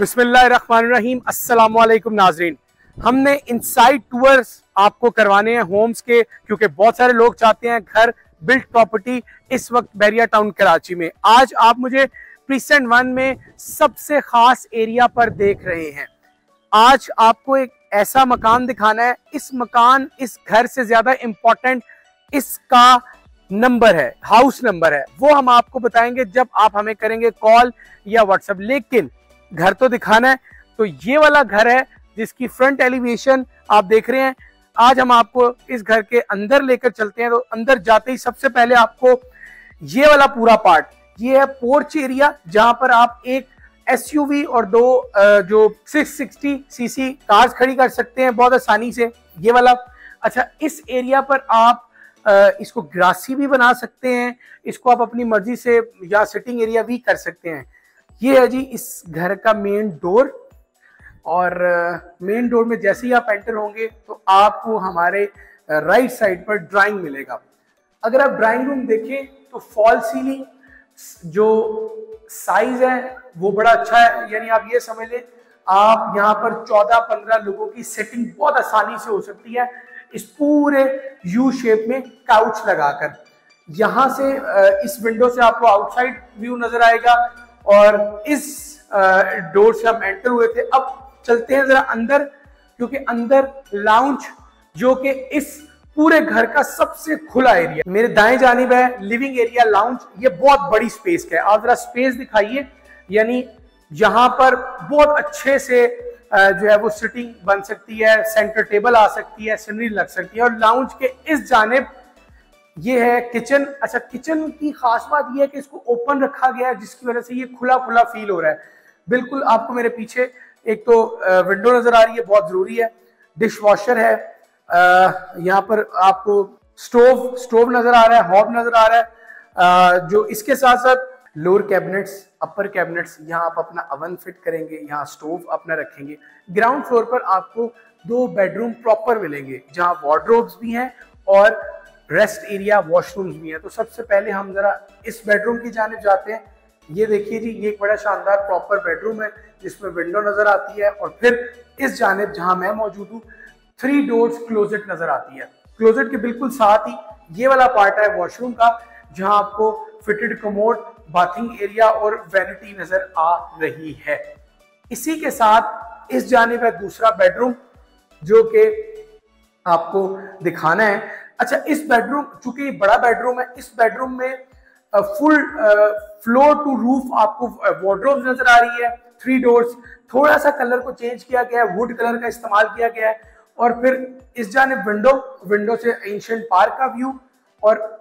अस्सलाम वालेकुम नाजरीन। हमने इनसाइड टूर्स आपको करवाने हैं होम्स के, क्योंकि बहुत सारे लोग चाहते हैं घर बिल्ट प्रॉपर्टी इस वक्त बैरिया टाउन कराची में। आज आप मुझे प्रीसेंट वन में सबसे खास एरिया पर देख रहे हैं। आज आपको एक ऐसा मकान दिखाना है। इस मकान, इस घर से ज़्यादा इंपॉर्टेंट इसका नंबर है हाउस नंबर है। वो हम आपको बताएँगे जब आप हमें करेंगे कॉल या व्हाट्सएप लेकिन घर तो दिखाना है तो ये वाला घर है जिसकी फ्रंट एलिवेशन आप देख रहे हैं। आज हम आपको इस घर के अंदर लेकर चलते हैं तो अंदर जाते ही सबसे पहले आपको ये वाला पूरा पार्ट ये है पोर्च एरिया जहाँ पर आप एक एसयूवी और दो जो 660 सीसी कार्स खड़ी कर सकते हैं बहुत आसानी से। ये वाला अच्छा इस एरिया पर आप इसको ग्रासी भी बना सकते हैं, इसको आप अपनी मर्ज़ी से या सिटिंग एरिया भी कर सकते हैं। ये है जी इस घर का मेन डोर और मेन डोर में जैसे ही आप एंटर होंगे तो आपको हमारे राइट साइड पर ड्राइंग मिलेगा। अगर आप ड्राइंग रूम देखें तो फॉल सीलिंग जो साइज़ है वो बड़ा अच्छा है। यानी आप ये समझ लें, आप यहाँ पर 14-15 लोगों की सेटिंग बहुत आसानी से हो सकती है इस पूरे यू शेप में काउच लगाकर। यहाँ से इस विंडो से आपको आउटसाइड व्यू नज़र आएगा। और इस डोर से हम एंटर हुए थे। अब चलते हैं जरा अंदर, क्योंकि अंदर लाउंज जो कि इस पूरे घर का सबसे खुला एरिया मेरे दाएँ जानिब है लिविंग एरिया लाउंज ये बहुत बड़ी स्पेस है। आप जरा स्पेस दिखाइए, यानी यहाँ पर बहुत अच्छे से जो है वो सिटिंग बन सकती है सेंटर टेबल आ सकती है सीनरी लग सकती है। और लाउंज के इस जानब ये है किचन अच्छा किचन की खास बात ये है कि इसको ओपन रखा गया है जिसकी वजह से ये खुला खुला फील हो रहा है। बिल्कुल आपको मेरे पीछे एक तो विंडो नज़र आ रही है बहुत ज़रूरी है। डिश वॉशर है यहाँ पर आपको स्टोव स्टोव नज़र आ रहा है हॉब नज़र आ रहा है। आ, जो इसके साथ साथ लोअर कैबिनेट्स अपर कैबिनेट्स यहाँ आप अपना अवन फिट करेंगे यहाँ स्टोव अपना रखेंगे। ग्राउंड फ्लोर पर आपको दो बेडरूम प्रॉपर मिलेंगे जहाँ वार्ड्रोब्स भी हैं और रेस्ट एरिया वॉशरूम्स भी हैं। तो सबसे पहले हम जरा इस बेडरूम की जानब जाते हैं। ये देखिए जी, ये एक बड़ा शानदार प्रॉपर बेडरूम है, जिसमें विंडो नज़र आती है और फिर इस जानब जहाँ मैं मौजूद हूँ थ्री डोर्स क्लोजेट नज़र आती है। क्लोजेट के बिल्कुल साथ ही ये वाला पार्ट है वॉशरूम का, जहाँ आपको फिटेड कमोड बाथिंग एरिया और वैनिटी नज़र आ रही है। इसी के साथ इस जानब है दूसरा बेडरूम जो कि आपको दिखाना है। अच्छा इस बेडरूम चूँकि बड़ा बेडरूम है, इस बेडरूम में फुल फ्लोर टू रूफ आपको वार्ड्रोब नज़र आ रही है थ्री डोर्स थोड़ा सा कलर को चेंज किया गया है वुड कलर का इस्तेमाल किया गया है, और फिर इस जानब विंडो विंडो से एंशियंट पार्क का व्यू और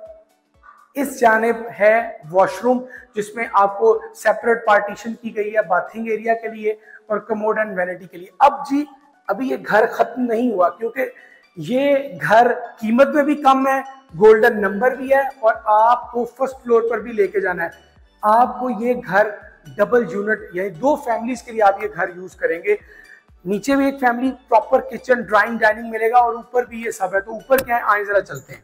इस जानब है वॉशरूम जिसमें आपको सेपरेट पार्टीशन की गई है बाथिंग एरिया के लिए और कमोड एंड वैनिटी के लिए. अब जी, अभी ये घर खत्म नहीं हुआ, क्योंकि ये घर कीमत में भी कम है गोल्डन नंबर भी है और आपको फ़र्स्ट फ्लोर पर भी लेके जाना है। आपको ये घर डबल यूनिट यानी दो फैमिलीज़ के लिए आप ये घर यूज़ करेंगे। नीचे भी एक family proper kitchen drawing dining मिलेगा और ऊपर भी ये सब है। तो ऊपर क्या है? आए जरा चलते हैं।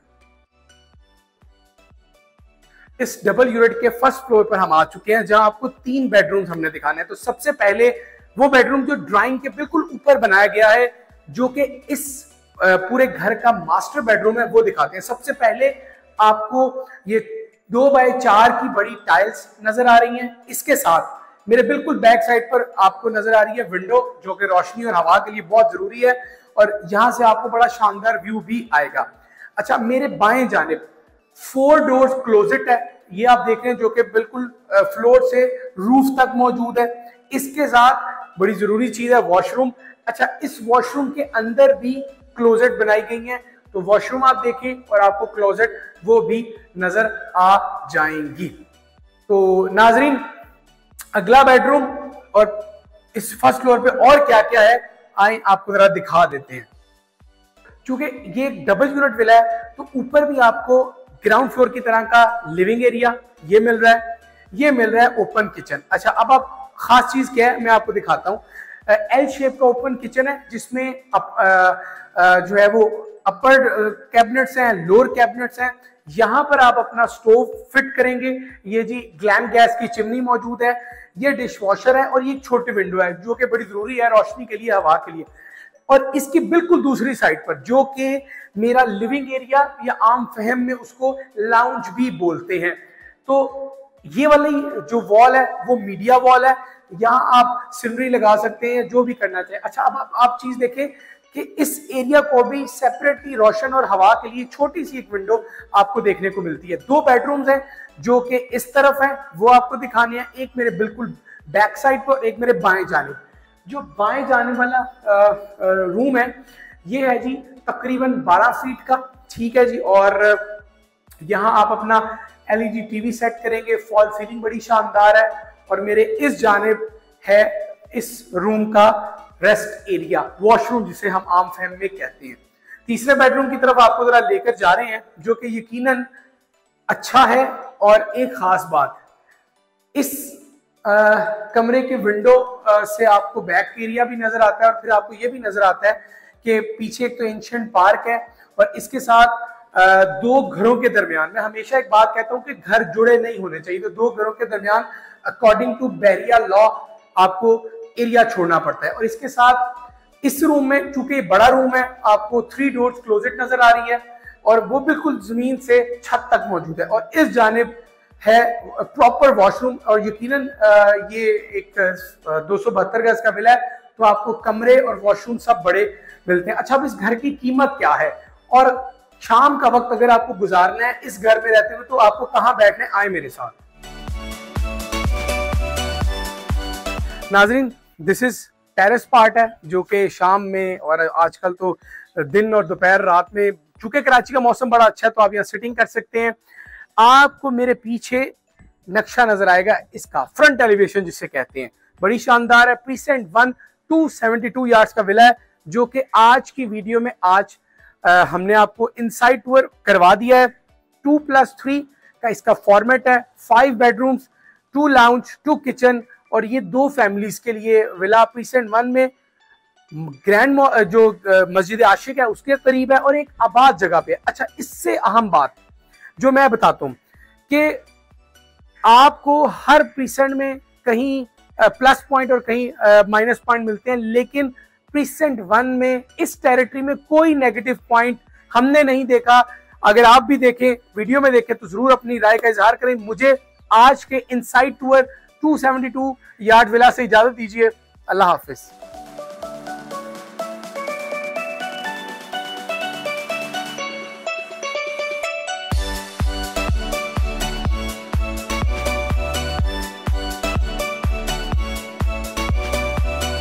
इस डबल यूनिट के फ़र्स्ट फ्लोर पर हम आ चुके हैं, जहाँ आपको तीन बेडरूम हमने दिखाने हैं। तो सबसे पहले वो बेडरूम जो ड्राइंग के बिल्कुल ऊपर बनाया गया है, जो कि इस पूरे घर का मास्टर बेडरूम है, वो दिखाते हैं। सबसे पहले आपको ये दो बाय चार की बड़ी टाइल्स नज़र आ रही हैं। इसके साथ मेरे बिल्कुल बैक साइड पर आपको नज़र आ रही है विंडो, जो कि रोशनी और हवा के लिए बहुत ज़रूरी है, और यहाँ से आपको बड़ा शानदार व्यू भी आएगा। अच्छा मेरे बाएँ जानब, फोर डोर्स क्लोजेट है। ये आप देख रहे हैं, जो कि बिल्कुल फ्लोर से रूफ तक मौजूद है। इसके साथ बड़ी ज़रूरी चीज़ है, वॉशरूम। अच्छा इस वॉशरूम के अंदर भी क्लोजेट बनाई गई है तो वॉशरूम आप देखें और आपको क्लोजेट वो भी नज़र आ जाएँगी। तो नाजरीन, अगला बेडरूम और इस फ़र्स्ट फ्लोर पे और क्या क्या है, आए आपको जरा दिखा देते हैं। क्योंकि ये डबल यूनिट विला है तो ऊपर भी आपको ग्राउंड फ्लोर की तरह का लिविंग एरिया ये मिल रहा है, ये मिल रहा है ओपन किचन। अच्छा अब आप खास चीज़ क्या है, मैं आपको दिखाता हूँ। एल शेप का ओपन किचन है जिसमें अप, आ, आ, जो है वो अपर कैबिनेट्स हैं लोअर कैबिनेट्स हैं। यहाँ पर आप अपना स्टोव फिट करेंगे। ये जी ग्लैम गैस की चिमनी मौजूद है। ये डिश वॉशर है और ये छोटी विंडो है जो कि बड़ी ज़रूरी है रोशनी के लिए हवा के लिए। और इसकी बिल्कुल दूसरी साइड पर जो कि मेरा लिविंग एरिया या आम फहम में उसको लाउंज भी बोलते हैं। तो ये वाली जो वॉल है वो मीडिया वॉल है। यहाँ आप सिनरी लगा सकते हैं जो भी करना चाहिए अच्छा अब आप, आप चीज़ देखें कि इस एरिया को भी सेपरेटली रोशन और हवा के लिए छोटी सी एक विंडो आपको देखने को मिलती है। दो बेडरूम्स हैं जो कि इस तरफ़ है वो आपको दिखाने हैं। एक मेरे बिल्कुल बैक साइड पर एक मेरे बाएँ जाने। जो बाएँ जाने वाला आ, आ, रूम है ये है जी तकरीबन 12 फीट का ठीक है जी। और यहाँ आप अपना एलईडी टीवी सेट करेंगे फॉल सीलिंग बड़ी शानदार है। और मेरे इस जानब है इस रूम का रेस्ट एरिया वॉशरूम जिसे हम आम फहम में कहते हैं। तीसरे बेडरूम की तरफ़ आपको जरा लेकर जा रहे हैं जो कि यकीनन अच्छा है और एक खास बात इस आ, कमरे के विंडो आ, से आपको बैक एरिया भी नज़र आता है और फिर आपको ये भी नज़र आता है कि पीछे एक तो एंशंट पार्क है और इसके साथ दो घरों के दरमियान मैं हमेशा एक बात कहता हूँ कि घर जुड़े नहीं होने चाहिए। तो दो घरों के दरमियान अकॉर्डिंग टू बैरिया लॉ आपको एरिया छोड़ना पड़ता है। और इसके साथ इस रूम में, चूँकि बड़ा रूम है, आपको थ्री डोर्स क्लोजेट नज़र आ रही है और वो बिल्कुल ज़मीन से छत तक मौजूद है। और इस जानब है प्रॉपर वॉशरूम और यकीनन ये एक दो सौ बहत्तर गज का मिला है तो आपको कमरे और वॉशरूम सब बड़े मिलते हैं। अच्छा अब इस घर की कीमत क्या है? और शाम का वक्त अगर आपको गुजारना है, इस घर में रहते हुए तो आपको कहाँ बैठने आए मेरे साथ। नाजरीन दिस इज़ टेरेस पार्ट है जो कि शाम में और आजकल तो दिन और दोपहर रात में चूँकि कराची का मौसम बड़ा अच्छा है तो आप यहाँ सिटिंग कर सकते हैं। आपको मेरे पीछे नक्शा नज़र आएगा इसका फ्रंट एलिवेशन जिसे कहते हैं। बड़ी शानदार है precinct one two seventy two yards का विला है जो कि आज की वीडियो में आज आ, हमने आपको इनसाइड टूर करवा दिया है। टू प्लस थ्री का इसका फॉर्मेट है five bedrooms two lounge two kitchen और ये दो फैमिलीज़ के लिए विला प्रीसेंट वन में ग्रैंड जो मस्जिद आशिक है, उसके करीब है और एक आबाद जगह पे अच्छा इससे अहम बात जो मैं बताता हूँ कि आपको हर प्रीसेंट में कहीं प्लस पॉइंट और कहीं माइनस पॉइंट मिलते हैं, लेकिन प्रीसेंट वन में इस टेरिटरी में कोई नेगेटिव पॉइंट हमने नहीं देखा। अगर आप भी देखें, वीडियो में देखें तो ज़रूर अपनी राय का इजहार करें। मुझे आज के इनसाइड टूर 272 यार्ड विला से इजाज़त दीजिए। अल्लाह हाफिज।